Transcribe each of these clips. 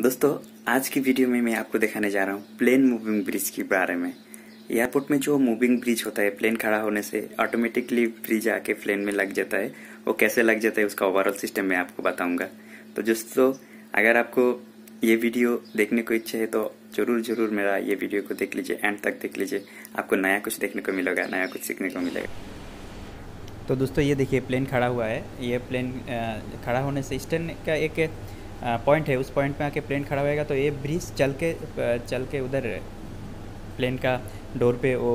दोस्तों, आज की वीडियो में मैं आपको दिखाने जा रहा हूँ प्लेन मूविंग ब्रिज के बारे में। एयरपोर्ट में जो मूविंग ब्रिज होता है, प्लेन खड़ा होने से ऑटोमेटिकली ब्रिज आके प्लेन में लग जाता है। वो कैसे लग जाता है, उसका ओवरऑल सिस्टम मैं आपको बताऊँगा। तो दोस्तों, अगर आपको ये वीडियो देखने को इच्छा है तो ज़रूर ज़रूर मेरा ये वीडियो को देख लीजिए एंड तक देख लीजिए। आपको नया कुछ देखने को मिलेगा, नया कुछ सीखने को मिलेगा। तो दोस्तों, ये देखिए, प्लेन खड़ा हुआ है। ये प्लेन खड़ा होने से स्टैंड का एक पॉइंट है उस पॉइंट पे आके प्लेन खड़ा होएगा तो ये ब्रिज चल के चल के उधर प्लेन का डोर पे वो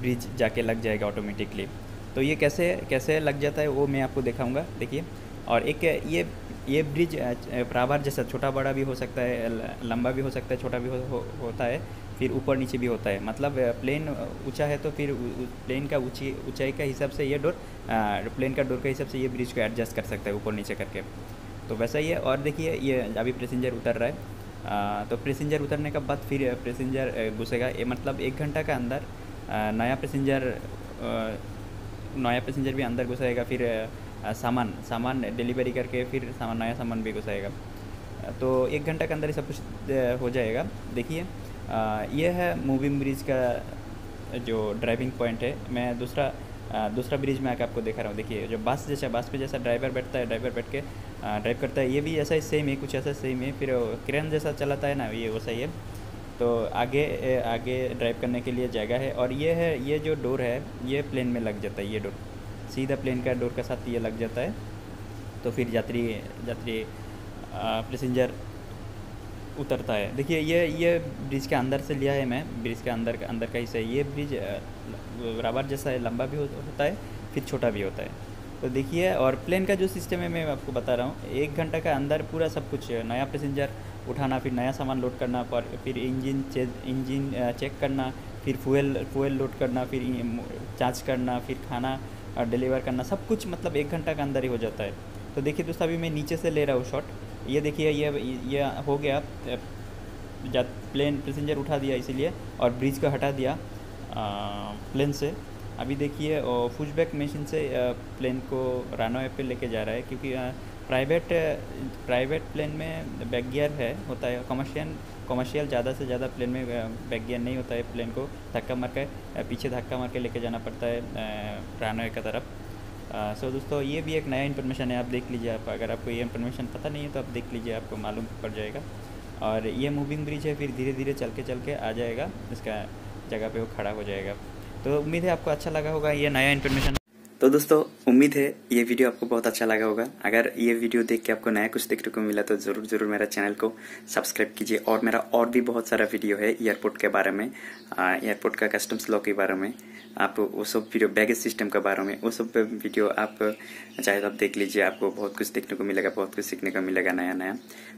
ब्रिज जाके लग जाएगा ऑटोमेटिकली तो ये कैसे कैसे लग जाता है वो मैं आपको दिखाऊँगा देखिए. और एक ये ये ब्रिज प्रावार जैसा छोटा बड़ा भी हो सकता है लंबा भी हो सकता है छोटा भी हो, हो, होता है फिर ऊपर नीचे भी होता है. मतलब प्लेन ऊँचा है तो फिर प्लेन का ऊँची ऊंचाई का हिसाब से ये डोर प्लेन का डोर के हिसाब से ये ब्रिज को एडजस्ट कर सकता है ऊपर नीचे करके. तो वैसा ही है। और देखिए ये अभी पैसेंजर उतर रहा है। आ, तो पैसेंजर उतरने के बाद फिर पैसेंजर घुसेगा। ये मतलब एक घंटा का अंदर नया पैसेंजर नया पैसेंजर भी अंदर घुसाएगा फिर सामान सामान डिलीवरी करके फिर सामान नया सामान भी घुसाएगा तो एक घंटा के अंदर ही सब कुछ हो जाएगा। देखिए यह है मूविंग ब्रिज का जो ड्राइविंग पॉइंट है। मैं दूसरा दूसरा ब्रिज में आकर आपको दिखा रहा हूँ। देखिए, जो बस जैसा, बस पे जैसा ड्राइवर बैठता है, ड्राइवर बैठ के ड्राइव करता है, ये भी ऐसा ही सेम है, कुछ ऐसा सेम है। फिर क्रेन जैसा चलाता है ना, ये वैसा ही है। तो आगे आगे ड्राइव करने के लिए जगह है और ये है, ये जो डोर है, ये प्लेन में लग जाता है, ये डोर। सीधा प्लेन का डोर के साथ ये लग जाता है। तो फिर यात्री यात्री पैसेंजर उतरता है। देखिए, ये ये ब्रिज के अंदर से लिया है मैं। ब्रिज के अंदर अंदर का हिस्सा ये ब्रिज रबर जैसा है, लंबा भी होता है, फिर छोटा भी होता है। तो देखिए, और प्लेन का जो सिस्टम है, मैं आपको बता रहा हूँ, एक घंटा का अंदर पूरा सब कुछ, नया पैसेंजर उठाना, फिर नया सामान लोड करना, पर फिर इंजन इंजन चेक करना, फिर फ्यूल फ्यूल लोड करना, फिर जाँच करना, फिर खाना डिलीवर करना, सब कुछ मतलब एक घंटा के अंदर ही हो जाता है। तो देखिए दोस्तों, अभी मैं नीचे से ले रहा हूँ शॉट। ये देखिए, ये ये हो गया प्लेन पैसेंजर उठा दिया इसीलिए और ब्रिज को हटा दिया प्लेन से। अभी देखिए फुशबैक मशीन से प्लेन को रानवे पे लेके जा रहा है क्योंकि प्राइवेट प्राइवेट प्लेन में बैक गियर है, होता है। कमर्शियल कमर्शियल ज़्यादा से ज़्यादा प्लेन में बैक गियर नहीं होता है प्लेन को। धक्का मार के पीछे धक्का मार के लेके जाना पड़ता है रानवे की तरफ़। सो so, दोस्तों ये भी एक नया इन्फॉर्मेशन है आप देख लीजिए आप। अगर आपको ये इन्फॉर्मेशन पता नहीं है तो आप देख लीजिए आपको मालूम पड़ जाएगा। और ये मूविंग ब्रिज है फिर धीरे धीरे चल के चल के आ जाएगा। इसका जगह पे वो खड़ा हो जाएगा। तो उम्मीद है आपको अच्छा लगा होगा ये नया इन्फॉर्मेशन तो दोस्तों, उम्मीद है ये वीडियो आपको बहुत अच्छा लगा होगा। अगर ये वीडियो देख के आपको नया कुछ देखने को मिला तो ज़रूर ज़रूर मेरा चैनल को सब्सक्राइब कीजिए। और मेरा और भी बहुत सारा वीडियो है एयरपोर्ट के बारे में एयरपोर्ट का कस्टम्स लॉ के बारे में। आप वो सब वीडियो, बैगेज सिस्टम के बारे में, वो सब वीडियो आप चाहे तो आप देख लीजिए। आपको बहुत कुछ देखने को मिलेगा, बहुत कुछ सीखने को मिलेगा नया नया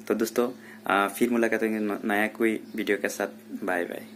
तो दोस्तों फिर मुलाकात होंगे नया कोई वीडियो के साथ। Bye bye